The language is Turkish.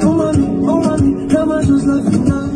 Come on, come on, come on, just love you now.